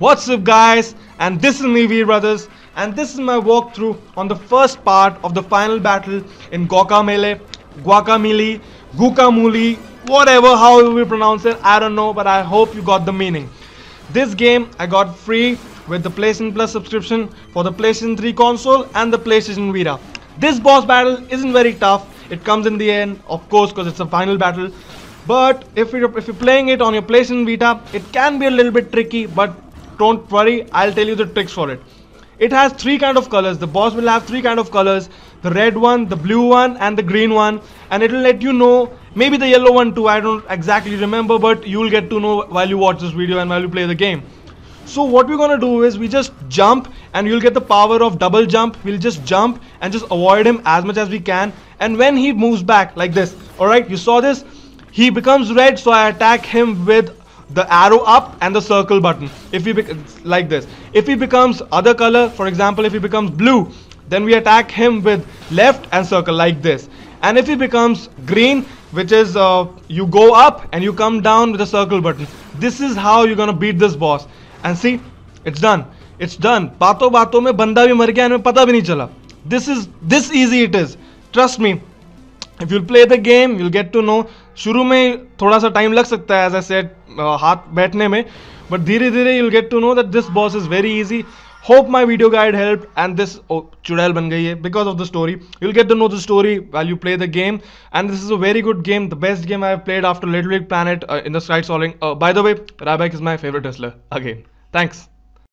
What's up guys and this is me Brothers and this is my walkthrough on the first part of the final battle in Guacamelee, Guacamole, Guacamole, whatever how we pronounce it I don't know but I hope you got the meaning. This game I got free with the PlayStation Plus subscription for the PlayStation 3 console and the PlayStation Vita. This boss battle isn't very tough. It comes in the end, of course, because it's a final battle. But if you're if you're playing it on your PlayStation Vita, it can be a little bit tricky. But don't worry, I'll tell you the tricks for it. It has three kind of colors. The boss will have three kind of colors: the red one, the blue one, and the green one. And it'll let you know maybe the yellow one too. I don't exactly remember, but you'll get to know while you watch this video and while you play the game. So what we're gonna do is we just jump and you'll get the power of double jump. We'll just jump and just avoid him as much as we can. And when he moves back like this, alright, you saw this? He becomes red, so I attack him with the arrow up and the circle button. If he like this. If he becomes other color, for example, if he becomes blue, then we attack him with left and circle like this. And if he becomes green, which is uh, you go up and you come down with the circle button. This is how you're gonna beat this boss. And see it's done it's done बातों बातों में बंदा भी मर गया हमें पता भी नहीं चला this is this easy it is trust me if you'll play the game you'll get to no शुरू में थोड़ा सा टाइम लग सकता है एज ए सेट हाथ बैठने में बट धीरे धीरे you'll get to know that this boss is very easy hope my video guide help and this चुड़ैल बन गई है because of the story you'll get to know the story well you play the game and this is a very good game the best game I played after little plan planet in the straight sailing by the way Ryback is my favourite wrestler again thanks